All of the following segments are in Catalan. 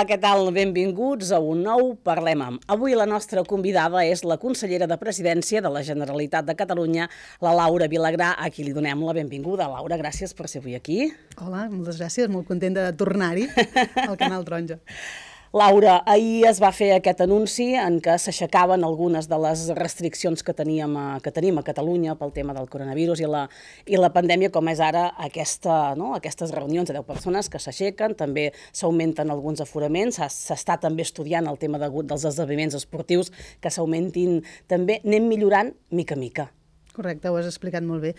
Hola, què tal? Benvinguts a un nou Parlem amb. Avui la nostra convidada és la consellera de Presidència de la Generalitat de Catalunya, la Laura Vilagrà, a qui li donem la benvinguda. Laura, gràcies per ser avui aquí. Hola, moltes gràcies, molt contenta de tornar-hi al Canal Taronja. Laura, ahir es va fer aquest anunci en què s'aixecaven algunes de les restriccions que, teníem a, que tenim a Catalunya pel tema del coronavirus i la, i la pandèmia, com és ara aquesta, no? aquestes reunions de 10 persones que s'aixequen, també s'augmenten alguns aforaments, s'està també estudiant el tema de, dels esdeveniments esportius que s'augmentin també, anem millorant mica a mica. Correcte, ho has explicat molt bé.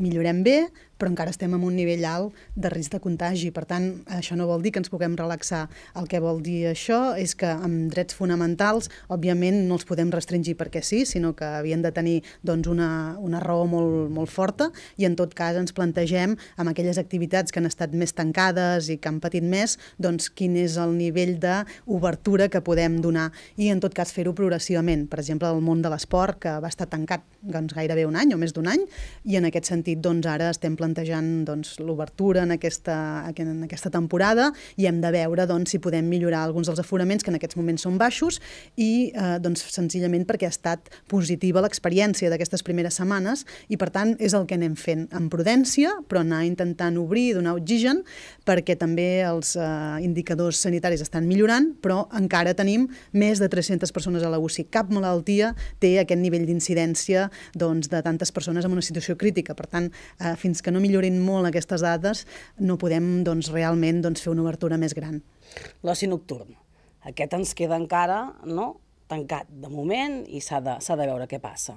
Millorem bé, però encara estem en un nivell alt de risc de contagi. Per tant, això no vol dir que ens puguem relaxar. El que vol dir això és que amb drets fonamentals, òbviament, no els podem restringir perquè sí, sinó que havien de tenir doncs, una, una raó molt, molt forta i en tot cas ens plantegem amb aquelles activitats que han estat més tancades i que han patit més, doncs quin és el nivell d'obertura que podem donar i en tot cas fer-ho progressivament. Per exemple, el món de l'esport, que va estar tancat doncs, gairebé un any o més d'un any, i en aquest sentit doncs, ara estem plantejant plantejant doncs, l'obertura en, aquesta, en aquesta temporada i hem de veure doncs, si podem millorar alguns dels aforaments que en aquests moments són baixos i eh, doncs, senzillament perquè ha estat positiva l'experiència d'aquestes primeres setmanes i per tant és el que anem fent amb prudència però anar intentant obrir i donar oxigen perquè també els eh, indicadors sanitaris estan millorant però encara tenim més de 300 persones a la UCI. Cap malaltia té aquest nivell d'incidència doncs, de tantes persones en una situació crítica. Per tant, eh, fins que no millorin molt aquestes dades, no podem doncs, realment doncs, fer una obertura més gran. L'oci nocturn. Aquest ens queda encara no? tancat de moment i s'ha de, de veure què passa.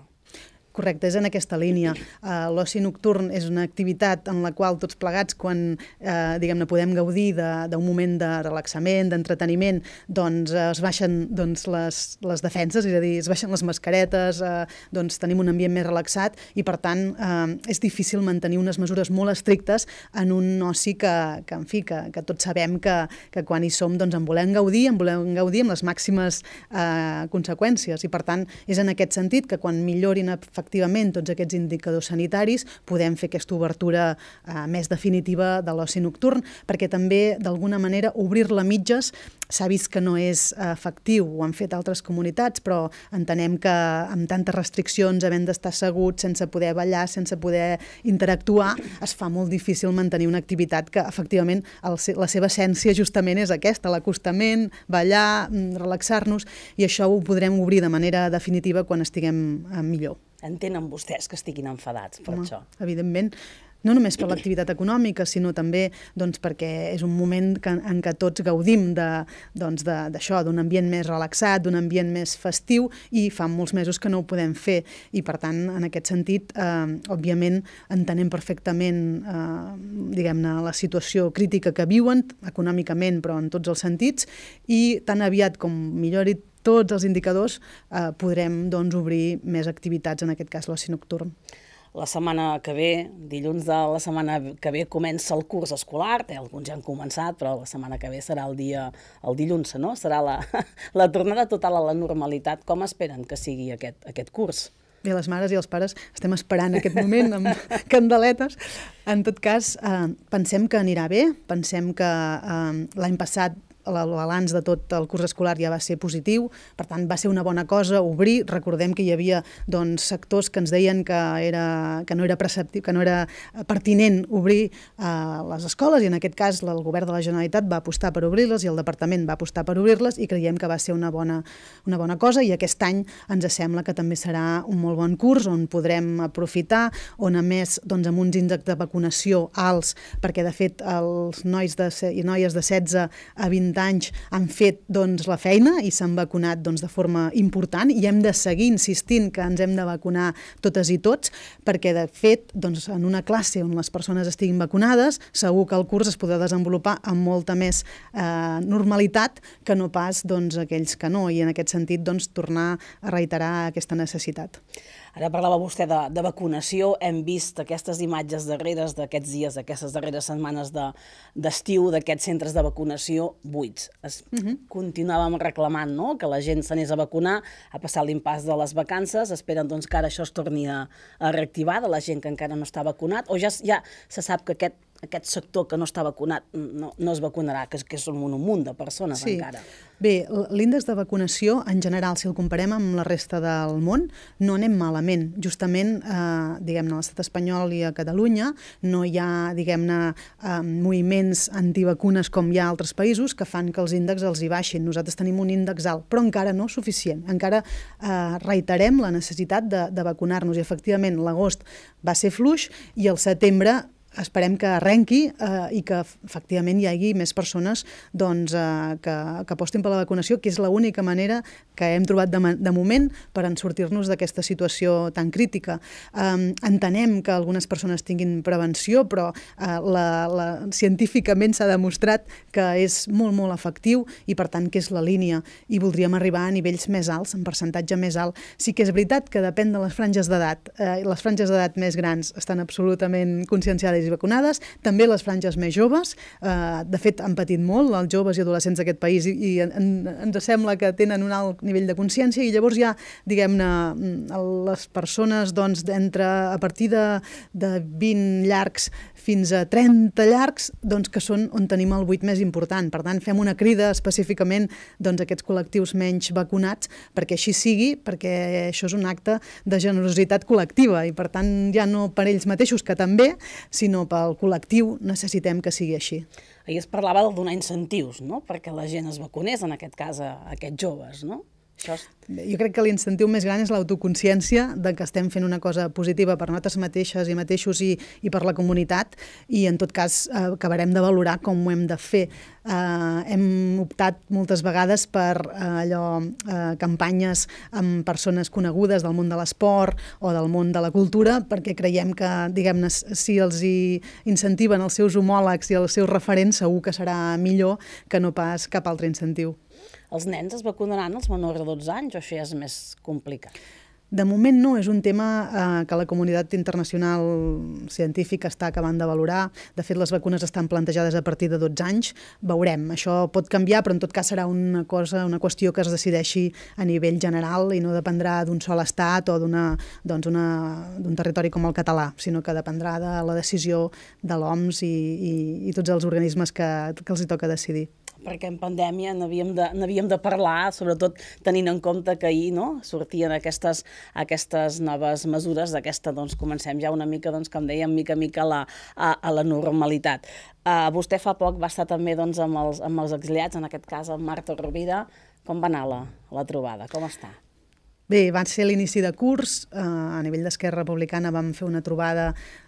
Correcte, és en aquesta línia. Uh, L'oci nocturn és una activitat en la qual tots plegats, quan uh, diguem-ne podem gaudir d'un moment de relaxament, d'entreteniment, doncs uh, es baixen doncs, les, les defenses, és a dir, es baixen les mascaretes, uh, doncs tenim un ambient més relaxat i per tant uh, és difícil mantenir unes mesures molt estrictes en un oci que, que en fi, que, que tots sabem que, que quan hi som doncs en volem gaudir, en volem gaudir amb les màximes uh, conseqüències i per tant és en aquest sentit que quan millorin efectivament efectivament tots aquests indicadors sanitaris podem fer aquesta obertura eh, més definitiva de l'oci nocturn, perquè també d'alguna manera obrir-la mitges s'ha vist que no és efectiu, ho han fet altres comunitats, però entenem que amb tantes restriccions, havent d'estar asseguts, sense poder ballar, sense poder interactuar, es fa molt difícil mantenir una activitat que efectivament el, la seva essència justament és aquesta, l'acostament, ballar, mm, relaxar-nos, i això ho podrem obrir de manera definitiva quan estiguem eh, millor entenen vostès que estiguin enfadats per Home, això. Evidentment, no només per l'activitat econòmica, sinó també doncs, perquè és un moment que, en què tots gaudim doncs, d'això, doncs d'un ambient més relaxat, d'un ambient més festiu, i fa molts mesos que no ho podem fer. I, per tant, en aquest sentit, eh, òbviament, entenem perfectament eh, diguem-ne la situació crítica que viuen, econòmicament, però en tots els sentits, i tan aviat com millori tots els indicadors, eh, podrem doncs, obrir més activitats, en aquest cas l'oci nocturn. La setmana que ve, dilluns de la setmana que ve, comença el curs escolar, eh, alguns ja han començat, però la setmana que ve serà el dia, el dilluns, no? Serà la, la tornada total a la normalitat. Com esperen que sigui aquest, aquest curs? Bé, les mares i els pares estem esperant aquest moment amb candeletes. En tot cas, eh, pensem que anirà bé, pensem que eh, l'any passat el de tot el curs escolar ja va ser positiu, per tant va ser una bona cosa obrir, recordem que hi havia doncs, sectors que ens deien que, era, que no era preceptiu, que no era pertinent obrir eh, les escoles i en aquest cas el govern de la Generalitat va apostar per obrir-les i el departament va apostar per obrir-les i creiem que va ser una bona, una bona cosa i aquest any ens sembla que també serà un molt bon curs on podrem aprofitar, on a més doncs, amb uns índexs de vacunació alts, perquè de fet els nois de, i noies de 16 a 20 40 anys han fet doncs, la feina i s'han vacunat doncs, de forma important i hem de seguir insistint que ens hem de vacunar totes i tots perquè de fet doncs, en una classe on les persones estiguin vacunades segur que el curs es podrà desenvolupar amb molta més eh, normalitat que no pas doncs, aquells que no i en aquest sentit doncs, tornar a reiterar aquesta necessitat. Ara parlava vostè de, de vacunació, hem vist aquestes imatges darreres d'aquests dies, d'aquestes darreres setmanes d'estiu, de, d'aquests centres de vacunació buits. Es, uh mhm. -huh. Continuàvem reclamant no? que la gent s'anés a vacunar, a passar l'impàs de les vacances, esperen doncs, que ara això es torni a, a reactivar de la gent que encara no està vacunat, o ja, ja se sap que aquest aquest sector que no està vacunat no, no es vacunarà, que, que són un munt de persones sí. encara. Bé, l'índex de vacunació, en general, si el comparem amb la resta del món, no anem malament. Justament, eh, diguem-ne, a l'estat espanyol i a Catalunya no hi ha, diguem-ne, eh, moviments antivacunes com hi ha a altres països que fan que els índexs els hi baixin. Nosaltres tenim un índex alt, però encara no suficient. Encara eh, reiterem la necessitat de, de vacunar-nos i, efectivament, l'agost va ser fluix i el setembre esperem que arrenqui eh, i que efectivament hi hagi més persones doncs, eh, que, que apostin per la vacunació, que és l'única manera que hem trobat de, de moment per en sortir-nos d'aquesta situació tan crítica. Eh, entenem que algunes persones tinguin prevenció, però eh, la, la, científicament s'ha demostrat que és molt, molt efectiu i per tant que és la línia i voldríem arribar a nivells més alts, en percentatge més alt. Sí que és veritat que depèn de les franges d'edat. Eh, les franges d'edat més grans estan absolutament conscienciades i vacunades, també les franges més joves, eh, de fet han patit molt els joves i adolescents d'aquest país i, i en, ens sembla que tenen un alt nivell de consciència i llavors ja, diguem-ne, les persones doncs, entre a partir de, de 20 llargs fins a 30 llargs, doncs, que són on tenim el buit més important. Per tant, fem una crida específicament doncs, a aquests col·lectius menys vacunats perquè així sigui, perquè això és un acte de generositat col·lectiva i, per tant, ja no per ells mateixos, que també, sinó pel col·lectiu necessitem que sigui així. Ahir es parlava de donar incentius, no?, perquè la gent es vacunés, en aquest cas a, a aquests joves, no? Això és... Jo crec que l'incentiu més gran és l'autoconsciència de que estem fent una cosa positiva per nosaltres mateixes i mateixos i, i per la comunitat i en tot cas eh, acabarem de valorar com ho hem de fer. Eh, hem optat moltes vegades per eh, allò eh, campanyes amb persones conegudes del món de l'esport o del món de la cultura perquè creiem que, diguem-ne, si els hi incentiven els seus homòlegs i els seus referents segur que serà millor que no pas cap altre incentiu. Els nens es vacunaran als menors de 12 anys o això ja és més complicat? De moment no, és un tema eh, que la comunitat internacional científica està acabant de valorar. De fet, les vacunes estan plantejades a partir de 12 anys. Veurem, això pot canviar, però en tot cas serà una cosa, una qüestió que es decideixi a nivell general i no dependrà d'un sol estat o d'un doncs una, territori com el català, sinó que dependrà de la decisió de l'OMS i, i, i tots els organismes que, que els hi toca decidir perquè en pandèmia n'havíem de, de parlar, sobretot tenint en compte que ahir no, sortien aquestes, aquestes noves mesures, d'aquesta doncs, comencem ja una mica, doncs, com dèiem, mica a mica la, a, a la normalitat. Uh, vostè fa poc va estar també doncs, amb, els, amb els exiliats, en aquest cas amb Marta Rovira. Com va anar la, la trobada? Com està? Bé, va ser l'inici de curs, eh, a nivell d'Esquerra Republicana vam fer una trobada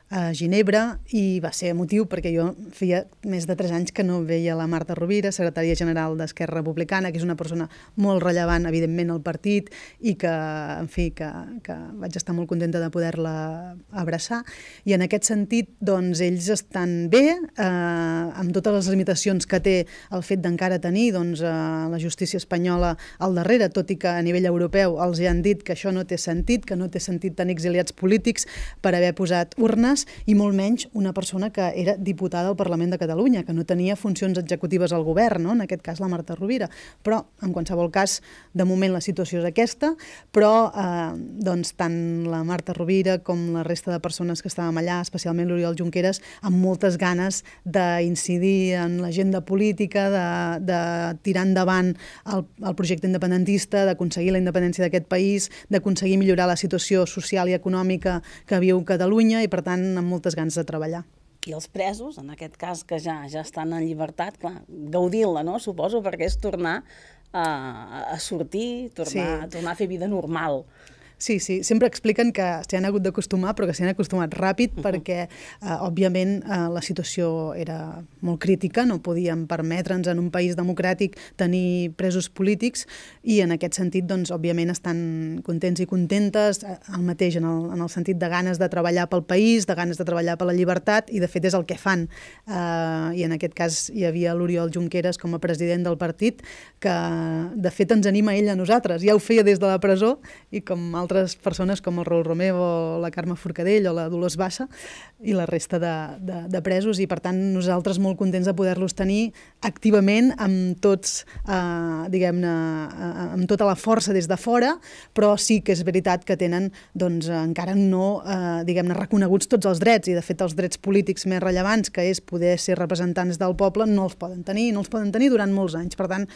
a Ginebra i va ser motiu perquè jo feia més de 3 anys que no veia la Marta Rovira, secretària general d'Esquerra Republicana, que és una persona molt rellevant, evidentment, al partit i que, en fi, que, que vaig estar molt contenta de poder-la abraçar. I en aquest sentit, doncs, ells estan bé, eh, amb totes les limitacions que té el fet d'encara tenir doncs, eh, la justícia espanyola al darrere, tot i que a nivell europeu els hi han dit que això no té sentit, que no té sentit tenir exiliats polítics per haver posat urnes persones i molt menys una persona que era diputada al Parlament de Catalunya, que no tenia funcions executives al govern, no? en aquest cas la Marta Rovira. Però, en qualsevol cas, de moment la situació és aquesta, però eh, doncs, tant la Marta Rovira com la resta de persones que estàvem allà, especialment l'Oriol Junqueras, amb moltes ganes d'incidir en l'agenda política, de, de tirar endavant el, el projecte independentista, d'aconseguir la independència d'aquest país, d'aconseguir millorar la situació social i econòmica que viu Catalunya i, per tant, amb moltes ganes de treballar. I els presos, en aquest cas, que ja ja estan en llibertat, clar, gaudint-la, no?, suposo, perquè és tornar a, a sortir, tornar, sí. tornar a fer vida normal. Sí, sí, sempre expliquen que s'hi han hagut d'acostumar, però que s'hi han acostumat ràpid uh -huh. perquè, eh, òbviament, eh, la situació era molt crítica, no podíem permetre'ns en un país democràtic tenir presos polítics i en aquest sentit, doncs, òbviament, estan contents i contentes, eh, el mateix en el, en el sentit de ganes de treballar pel país, de ganes de treballar per la llibertat i, de fet, és el que fan. Eh, I en aquest cas hi havia l'Oriol Junqueras com a president del partit que, de fet, ens anima ell a nosaltres. Ja ho feia des de la presó i com altres persones com el Raül Romero, la Carme Forcadell o la Dolors Bassa i la resta de, de, de presos i per tant nosaltres molt contents de poder-los tenir activament amb tots, eh, diguem-ne, eh, amb tota la força des de fora, però sí que és veritat que tenen doncs, encara no, eh, diguem-ne, reconeguts tots els drets i de fet els drets polítics més rellevants, que és poder ser representants del poble, no els poden tenir, no els poden tenir durant molts anys. Per tant,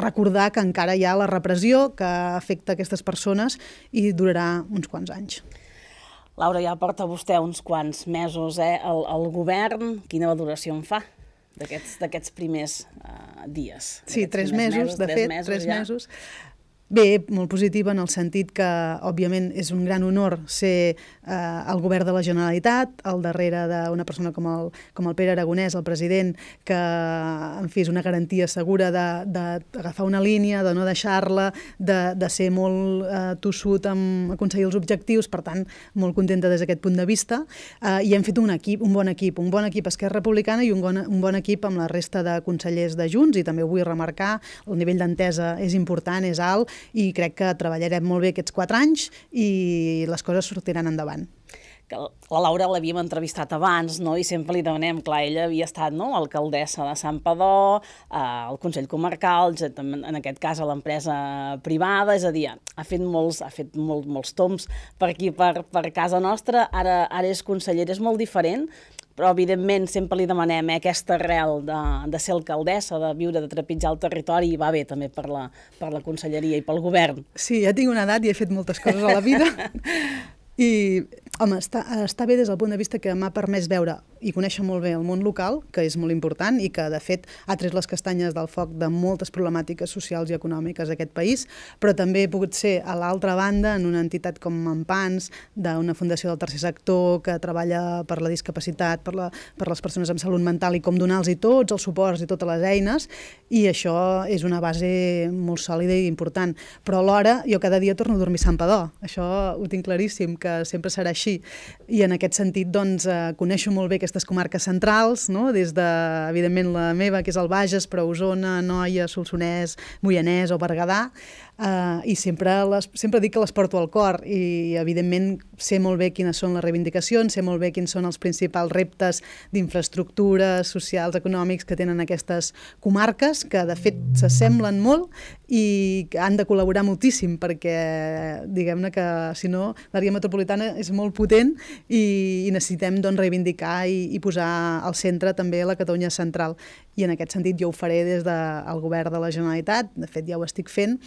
recordar que encara hi ha la repressió que afecta aquestes persones i durarà uns quants anys. Laura, ja porta vostè uns quants mesos eh, al, al govern. Quina valoració en fa d'aquests primers uh, dies? Sí, tres mesos, mesos, de fet, mesos tres ja. mesos. Bé, molt positiva en el sentit que, òbviament, és un gran honor ser eh, el govern de la Generalitat, al darrere d'una persona com el, com el Pere Aragonès, el president, que, en fi, és una garantia segura d'agafar una línia, de no deixar-la, de, de ser molt eh, tossut amb aconseguir els objectius, per tant, molt contenta des d'aquest punt de vista. Eh, I hem fet un equip, un bon equip, un bon equip Esquerra Republicana i un bon, un bon equip amb la resta de consellers de Junts, i també vull remarcar, el nivell d'entesa és important, és alt, i crec que treballarem molt bé aquests quatre anys i les coses sortiran endavant que la Laura l'havíem entrevistat abans, no? i sempre li demanem, clar, ella havia estat no? alcaldessa de Sant Padó, eh, al Consell Comarcal, en aquest cas a l'empresa privada, és a dir, ha fet molts, ha fet molt, molts toms per aquí, per, per casa nostra, ara, ara és consellera, és molt diferent, però evidentment sempre li demanem eh, aquesta arrel de, de ser alcaldessa, de viure, de trepitjar el territori i va bé també per la, per la conselleria i pel govern. Sí, ja tinc una edat i he fet moltes coses a la vida i Home, està, està bé des del punt de vista que m'ha permès veure i conèixer molt bé el món local, que és molt important i que, de fet, ha tret les castanyes del foc de moltes problemàtiques socials i econòmiques d'aquest país, però també he pogut ser a l'altra banda en una entitat com Empans, d'una fundació del tercer sector que treballa per la discapacitat, per, la, per les persones amb salut mental i com donar-los tots els suports i totes les eines, i això és una base molt sòlida i important. Però alhora jo cada dia torno a dormir Sant Padó, això ho tinc claríssim, que sempre serà així així. I en aquest sentit, doncs, eh, coneixo molt bé aquestes comarques centrals, no? des de, evidentment, la meva, que és el Bages, però Osona, Noia, Solsonès, Moianès o Berguedà, Uh, i sempre, les, sempre dic que les porto al cor i evidentment sé molt bé quines són les reivindicacions, sé molt bé quins són els principals reptes d'infraestructures socials, econòmics que tenen aquestes comarques, que de fet s'assemblen molt i han de col·laborar moltíssim perquè diguem-ne que si no l'àrea metropolitana és molt potent i, i necessitem doncs, reivindicar i, i posar al centre també la Catalunya central i en aquest sentit jo ho faré des del govern de la Generalitat, de fet ja ho estic fent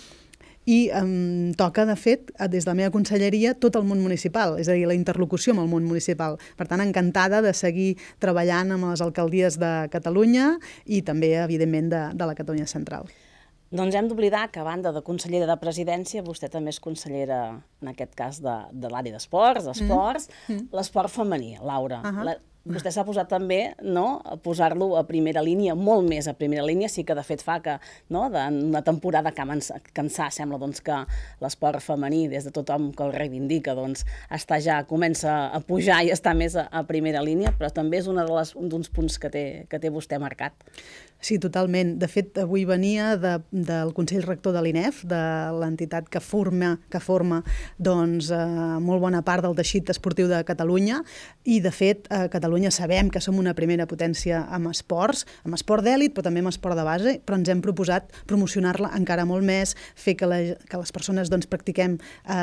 i em toca, de fet, des de la meva conselleria, tot el món municipal, és a dir, la interlocució amb el món municipal. Per tant, encantada de seguir treballant amb les alcaldies de Catalunya i també, evidentment, de, de la Catalunya Central. Doncs hem d'oblidar que, a banda de consellera de presidència, vostè també és consellera, en aquest cas, de, de l'àrea d'esports, d'esports, mm -hmm. l'esport femení, Laura. Uh -huh. la, vostè s'ha posat també no, a posar-lo a primera línia, molt més a primera línia, sí que de fet fa que no, en una temporada que cansar sembla doncs, que l'esport femení, des de tothom que el reivindica, doncs, està ja, comença a pujar i està més a, a primera línia, però també és una de les, un dels punts que té, que té vostè marcat. Sí, totalment. De fet, avui venia de, del Consell Rector de l'INEF, de l'entitat que forma, que forma doncs, eh, molt bona part del teixit esportiu de Catalunya, i de fet, a Catalunya sabem que som una primera potència amb esports, amb esport d'èlit, però també amb esport de base, però ens hem proposat promocionar-la encara molt més, fer que, la, que les persones doncs, practiquem, eh,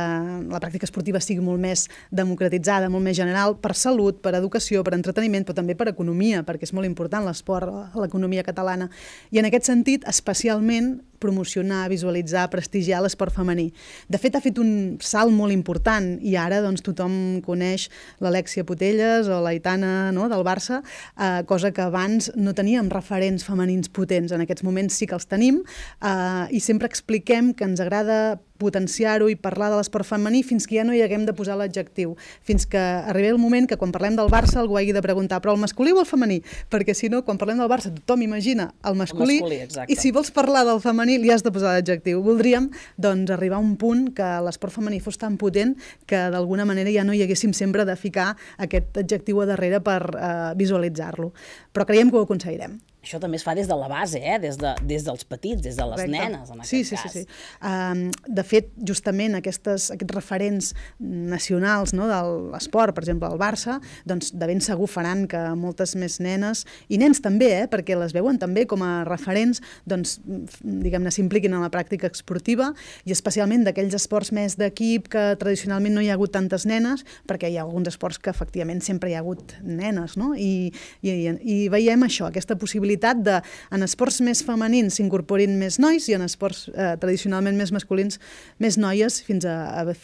la pràctica esportiva sigui molt més democratitzada, molt més general, per salut, per educació, per entreteniment, però també per economia, perquè és molt important l'esport l'economia catalana catalana. I en aquest sentit, especialment promocionar, visualitzar, prestigiar l'esport femení. De fet, ha fet un salt molt important i ara doncs, tothom coneix l'Alexia Potelles o l'Aitana no, del Barça, eh, cosa que abans no teníem referents femenins potents. En aquests moments sí que els tenim eh, i sempre expliquem que ens agrada potenciar-ho i parlar de l'esport femení fins que ja no hi haguem de posar l'adjectiu, fins que arribi el moment que quan parlem del Barça algú hagi de preguntar però el masculí o el femení? Perquè si no, quan parlem del Barça tothom imagina el masculí, el masculí i si vols parlar del femení femení li has de posar l'adjectiu. Voldríem doncs, arribar a un punt que l'esport femení fos tan potent que d'alguna manera ja no hi haguéssim sempre de ficar aquest adjectiu a darrere per eh, visualitzar-lo. Però creiem que ho aconseguirem. Això també es fa des de la base, eh? des, de, des dels petits, des de les Correcte. nenes, en aquest sí, sí, cas. Sí, sí, um, de fet, justament aquestes, aquests referents nacionals no, de l'esport, per exemple, el Barça, doncs de ben segur faran que moltes més nenes, i nens també, eh, perquè les veuen també com a referents, doncs, diguem-ne, s'impliquin en la pràctica esportiva, i especialment d'aquells esports més d'equip que tradicionalment no hi ha hagut tantes nenes, perquè hi ha alguns esports que efectivament sempre hi ha hagut nenes, no? I, i, i veiem això, aquesta possibilitat possibilitat de, en esports més femenins s'incorporin més nois i en esports eh, tradicionalment més masculins més noies fins a, a,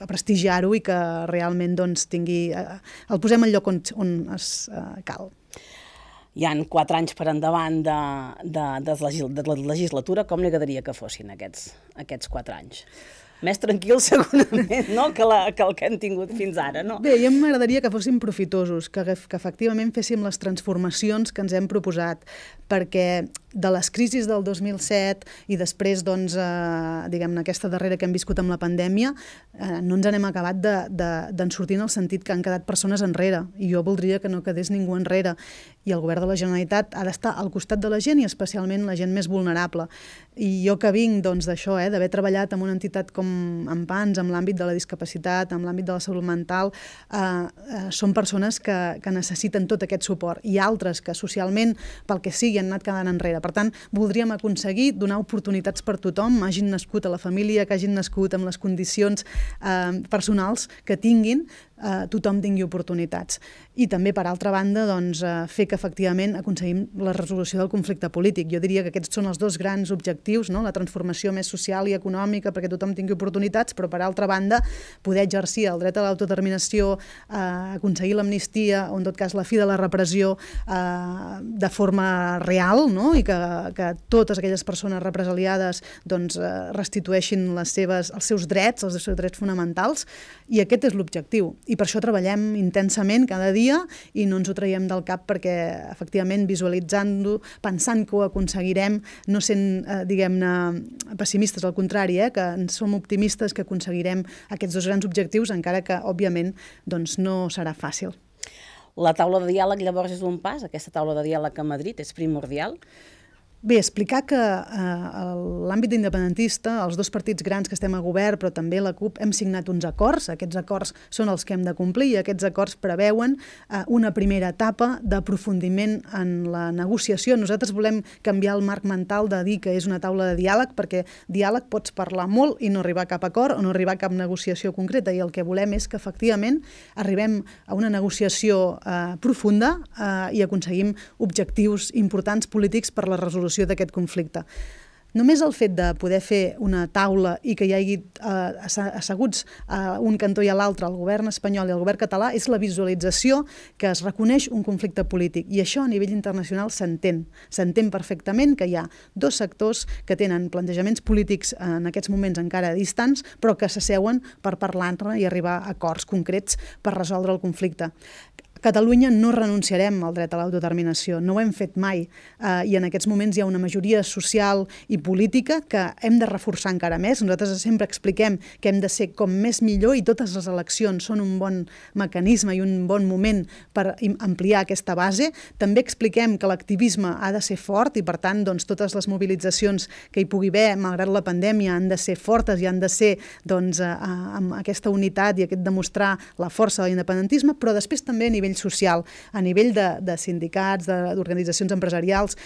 a prestigiar-ho i que realment doncs, tingui, eh, el posem al lloc on, on es eh, cal hi han quatre anys per endavant de, de, de, de la legislatura, com li agradaria que fossin aquests, aquests quatre anys? Més tranquil segurament no? que, la, que el que hem tingut fins ara. No? Bé, a mi m'agradaria que fóssim profitosos, que, que efectivament féssim les transformacions que ens hem proposat, perquè de les crisis del 2007 i després, doncs, eh, diguem-ne, aquesta darrera que hem viscut amb la pandèmia, eh, no ens n'hem acabat d'en de, de, sortir en el sentit que han quedat persones enrere, i jo voldria que no quedés ningú enrere, i el govern de la Generalitat ha d'estar al costat de la gent i especialment la gent més vulnerable. I jo que vinc doncs, eh, d'haver treballat en una entitat com amb PANS, amb l'àmbit de la discapacitat, amb l'àmbit de la salut mental, eh, eh, són persones que, que necessiten tot aquest suport i altres que socialment, pel que sigui, han anat quedant enrere. Per tant, voldríem aconseguir donar oportunitats per tothom, hagin nascut a la família, que hagin nascut amb les condicions eh, personals que tinguin, eh, tothom tingui oportunitats. I també, per altra banda, doncs, eh, fer que efectivament aconseguim la resolució del conflicte polític. Jo diria que aquests són els dos grans objectius, no? la transformació més social i econòmica perquè tothom tingui oportunitats, però per altra banda poder exercir el dret a l'autodeterminació, eh, aconseguir l'amnistia o en tot cas la fi de la repressió eh, de forma real no? i que, que totes aquelles persones represaliades doncs, eh, restitueixin les seves, els seus drets, els seus drets fonamentals i aquest és l'objectiu i per això treballem intensament cada dia i no ens ho traiem del cap perquè efectivament visualitzant-ho, pensant que ho aconseguirem, no sent, eh, diguem-ne, pessimistes, al contrari, eh, que som optimistes que aconseguirem aquests dos grans objectius, encara que, òbviament, doncs, no serà fàcil. La taula de diàleg llavors és un pas? Aquesta taula de diàleg a Madrid és primordial? Bé, explicar que eh, l'àmbit independentista, els dos partits grans que estem a govern, però també la CUP, hem signat uns acords. Aquests acords són els que hem de complir i aquests acords preveuen eh, una primera etapa d'aprofundiment en la negociació. Nosaltres volem canviar el marc mental de dir que és una taula de diàleg, perquè diàleg pots parlar molt i no arribar a cap acord o no arribar a cap negociació concreta. I el que volem és que efectivament arribem a una negociació eh, profunda eh, i aconseguim objectius importants polítics per la resolució resolució d'aquest conflicte. Només el fet de poder fer una taula i que hi hagi eh, asseguts a un cantó i a l'altre, el govern espanyol i el govern català, és la visualització que es reconeix un conflicte polític. I això a nivell internacional s'entén. S'entén perfectament que hi ha dos sectors que tenen plantejaments polítics en aquests moments encara distants, però que s'asseuen per parlar-ne i arribar a acords concrets per resoldre el conflicte. Catalunya no renunciarem al dret a l'autodeterminació, no ho hem fet mai eh, i en aquests moments hi ha una majoria social i política que hem de reforçar encara més. Nosaltres sempre expliquem que hem de ser com més millor i totes les eleccions són un bon mecanisme i un bon moment per ampliar aquesta base. També expliquem que l'activisme ha de ser fort i per tant doncs, totes les mobilitzacions que hi pugui haver malgrat la pandèmia han de ser fortes i han de ser doncs, eh, amb aquesta unitat i aquest demostrar la força de l'independentisme, però després també a nivell nivell social, a nivell de, de sindicats, d'organitzacions empresarials,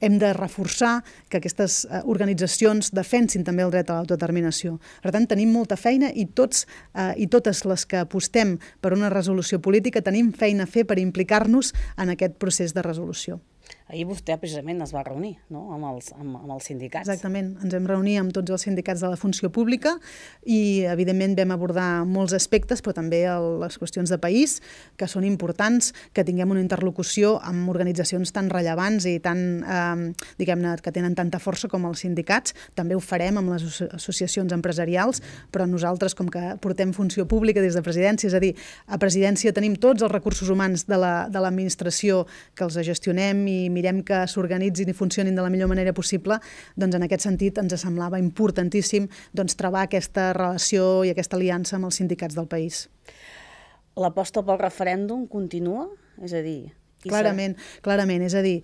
hem de reforçar que aquestes eh, organitzacions defensin també el dret a l'autodeterminació. Per tant, tenim molta feina i tots eh, i totes les que apostem per una resolució política tenim feina a fer per implicar-nos en aquest procés de resolució. Ahir vostè precisament es va reunir no? amb, els, amb, amb els sindicats. Exactament, ens vam reunir amb tots els sindicats de la funció pública i evidentment vam abordar molts aspectes, però també el, les qüestions de país, que són importants, que tinguem una interlocució amb organitzacions tan rellevants i tan, eh, diguem-ne, que tenen tanta força com els sindicats. També ho farem amb les associacions empresarials, però nosaltres, com que portem funció pública des de presidència, és a dir, a presidència tenim tots els recursos humans de l'administració la, de que els gestionem i mirem que s'organitzin i funcionin de la millor manera possible, doncs en aquest sentit ens semblava importantíssim doncs, trobar aquesta relació i aquesta aliança amb els sindicats del país. L'aposta pel referèndum continua? És a dir, Clarament, clarament. És a dir,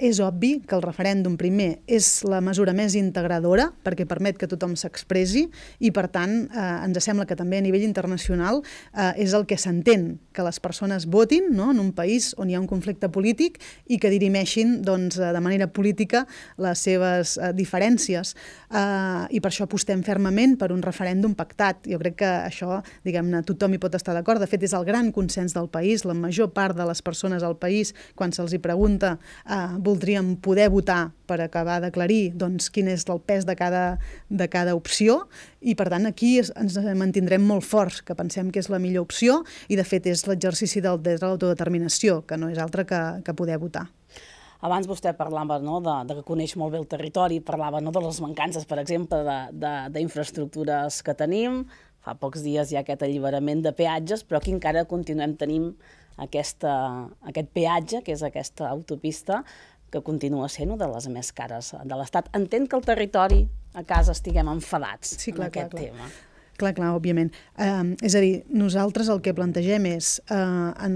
és obvi que el referèndum primer és la mesura més integradora perquè permet que tothom s'expressi i per tant eh, ens sembla que també a nivell internacional eh, és el que s'entén, que les persones votin no? en un país on hi ha un conflicte polític i que dirimeixin doncs, eh, de manera política les seves eh, diferències eh, i per això apostem fermament per un referèndum pactat. Jo crec que això, diguem-ne, tothom hi pot estar d'acord. De fet, és el gran consens del país. La major part de les persones al país, quan se'ls hi pregunta, eh, voldríem poder votar per acabar d'aclarir doncs, quin és el pes de cada, de cada opció i, per tant, aquí ens mantindrem molt forts, que pensem que és la millor opció i, de fet, és l'exercici del dret a l'autodeterminació, que no és altre que, que poder votar. Abans vostè parlava no, de, de que coneix molt bé el territori, parlava no, de les mancances, per exemple, d'infraestructures que tenim. Fa pocs dies hi ha aquest alliberament de peatges, però aquí encara continuem tenint aquesta, aquest peatge, que és aquesta autopista, que continua sent una de les més cares de l'Estat. Entenc que el territori a casa estiguem enfadats sí, clar, en aquest clar, clar. tema. Clar, clar, òbviament. Uh, és a dir, nosaltres el que plantegem és, uh, en,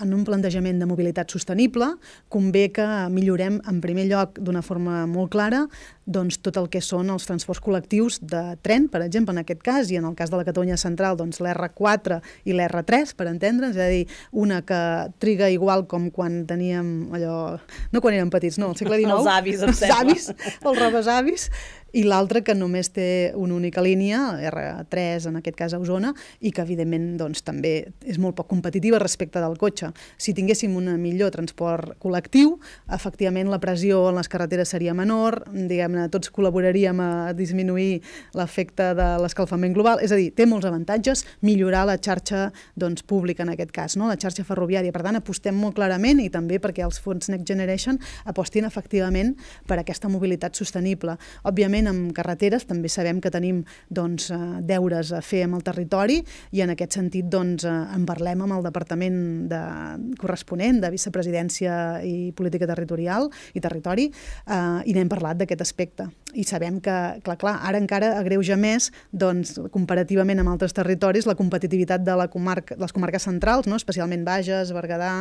en un plantejament de mobilitat sostenible, convé que millorem, en primer lloc, d'una forma molt clara, doncs, tot el que són els transports col·lectius de tren, per exemple, en aquest cas, i en el cas de la Catalunya Central, doncs l'R4 i l'R3, per entendre'ns, és a dir, una que triga igual com quan teníem allò... No quan érem petits, no, al segle XIX. els avis, em sembla. Els avis, els rebesavis, i l'altra que només té una única línia, R3 en aquest cas a Osona, i que evidentment doncs, també és molt poc competitiva respecte del cotxe. Si tinguéssim un millor transport col·lectiu, efectivament la pressió en les carreteres seria menor, diguem-ne, tots col·laboraríem a disminuir l'efecte de l'escalfament global, és a dir, té molts avantatges millorar la xarxa doncs, pública en aquest cas, no? la xarxa ferroviària. Per tant, apostem molt clarament i també perquè els fons Next Generation apostin efectivament per aquesta mobilitat sostenible. Òbviament, evidentment, amb carreteres també sabem que tenim doncs, eh, deures a fer amb el territori i en aquest sentit doncs, eh, en parlem amb el departament de, corresponent de vicepresidència i política territorial i territori eh, i n'hem parlat d'aquest aspecte. I sabem que, clar, clar, ara encara agreuja més doncs, comparativament amb altres territoris la competitivitat de la comarca, les comarques centrals, no? especialment Bages, Berguedà,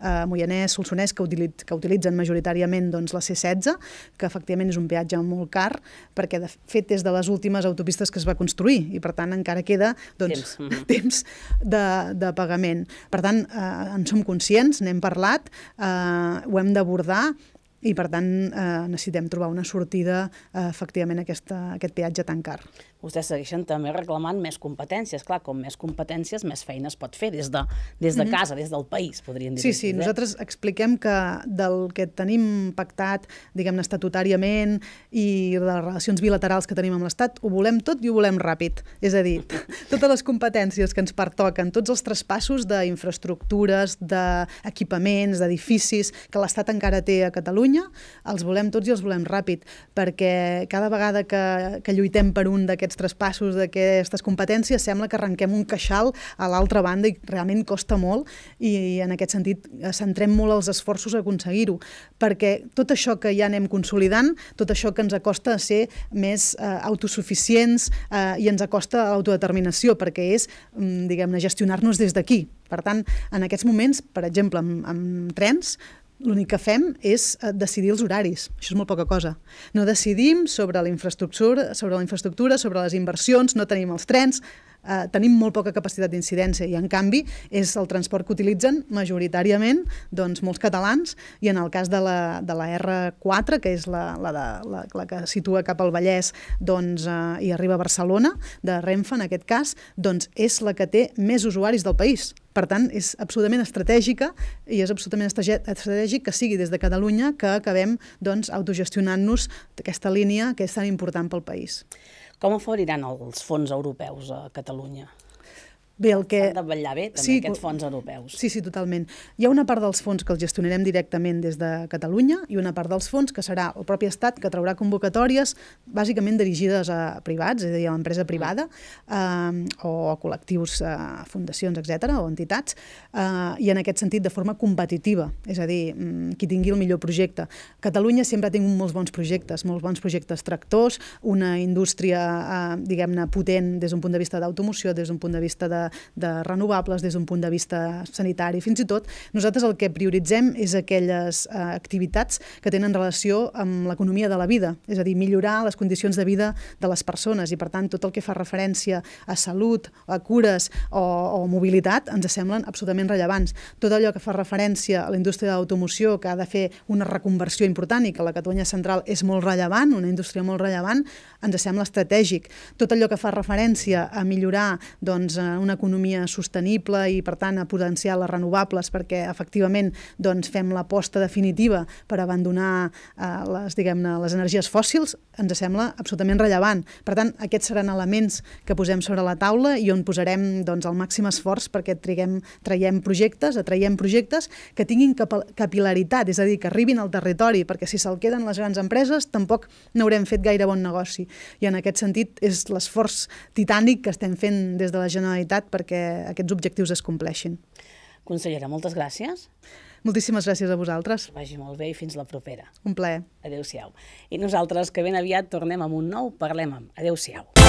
eh, Moianès, Solsonès, que, utilitz, que utilitzen majoritàriament doncs, la C16, que efectivament és un peatge molt car, perquè de fet és de les últimes autopistes que es va construir i per tant encara queda doncs, temps, temps de, de pagament. Per tant, eh, en som conscients, n'hem parlat, eh, ho hem d'abordar i per tant eh, necessitem trobar una sortida eh, efectivament a aquesta, a aquest peatge tan car vostès segueixen també reclamant més competències. Clar, com més competències, més feines pot fer des de, des de mm -hmm. casa, des del país, podríem dir. Sí, sí, eh? nosaltres expliquem que del que tenim pactat, diguem-ne, estatutàriament i de les relacions bilaterals que tenim amb l'Estat, ho volem tot i ho volem ràpid. És a dir, totes les competències que ens pertoquen, tots els traspassos d'infraestructures, d'equipaments, d'edificis que l'Estat encara té a Catalunya, els volem tots i els volem ràpid, perquè cada vegada que, que lluitem per un d'aquests aquests traspassos d'aquestes competències, sembla que arrenquem un queixal a l'altra banda i realment costa molt i en aquest sentit centrem molt els esforços a aconseguir-ho, perquè tot això que ja anem consolidant, tot això que ens acosta a ser més eh, autosuficients eh, i ens acosta a l'autodeterminació, perquè és, mm, diguem-ne, gestionar-nos des d'aquí. Per tant, en aquests moments, per exemple, amb, amb trens, l'únic que fem és eh, decidir els horaris. Això és molt poca cosa. No decidim sobre la infraestructura, sobre la infraestructura, sobre les inversions, no tenim els trens, eh, tenim molt poca capacitat d'incidència i en canvi és el transport que utilitzen majoritàriament doncs, molts catalans i en el cas de la, de la R4 que és la, la, de, la, la que situa cap al Vallès doncs, eh, i arriba a Barcelona de Renfe en aquest cas doncs és la que té més usuaris del país per tant, és absolutament estratègica i és absolutament estratègic que sigui des de Catalunya que acabem doncs, autogestionant-nos d'aquesta línia que és tan important pel país. Com aforiran els fons europeus a Catalunya? Bé, el que... Han de vetllar bé, també, sí, aquests fons europeus. Sí, sí, totalment. Hi ha una part dels fons que els gestionarem directament des de Catalunya i una part dels fons que serà el propi Estat que traurà convocatòries bàsicament dirigides a privats, és a dir, a l'empresa privada eh, o a col·lectius, eh, fundacions, etc o entitats, eh, i en aquest sentit de forma competitiva, és a dir, mm, qui tingui el millor projecte. Catalunya sempre ha tingut molts bons projectes, molts bons projectes tractors, una indústria, eh, diguem-ne, potent des d'un punt de vista d'automoció, des d'un punt de vista de de renovables, des d'un punt de vista sanitari. Fins i tot, nosaltres el que prioritzem és aquelles eh, activitats que tenen relació amb l'economia de la vida, és a dir, millorar les condicions de vida de les persones i, per tant, tot el que fa referència a salut, a cures o, o mobilitat ens semblen absolutament rellevants. Tot allò que fa referència a la indústria de l'automoció, que ha de fer una reconversió important i que la Catalunya Central és molt rellevant, una indústria molt rellevant, ens sembla estratègic. Tot allò que fa referència a millorar doncs, una economia sostenible i, per tant, a potenciar les renovables perquè, efectivament, doncs, fem l'aposta definitiva per abandonar eh, les, diguem-ne, les energies fòssils, ens sembla absolutament rellevant. Per tant, aquests seran elements que posem sobre la taula i on posarem doncs, el màxim esforç perquè triguem, traiem projectes, atraiem projectes que tinguin cap capilaritat, és a dir, que arribin al territori, perquè si se'l queden les grans empreses tampoc n'haurem fet gaire bon negoci. I en aquest sentit és l'esforç titànic que estem fent des de la Generalitat perquè aquests objectius es compleixin. Consellera, moltes gràcies. Moltíssimes gràcies a vosaltres. Vagi molt bé i fins la propera. Un plaer. Adéu-siau. I nosaltres, que ben aviat tornem amb un nou Parlem amb. Adéu-siau.